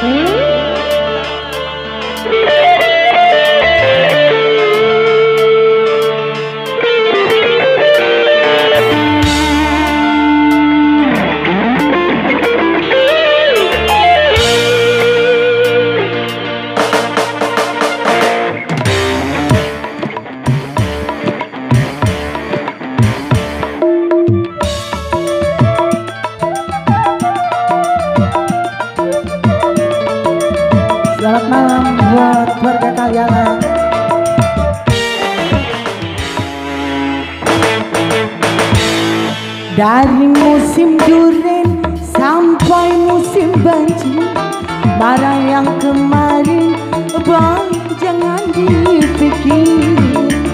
Hum? malam buat warga kalian. Dari musim duren sampai musim banjir Barang yang kemarin bang jangan dipikir.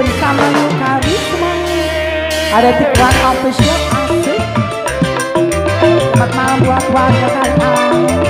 bersamamu karisma ada tigaan official asik. Tempat malam buat warga kalian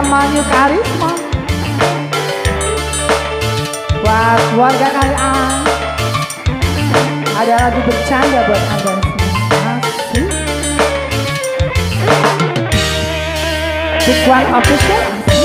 namanya karisma. Buat warga KRA Ada lagu bercanda buat anda Big One Official.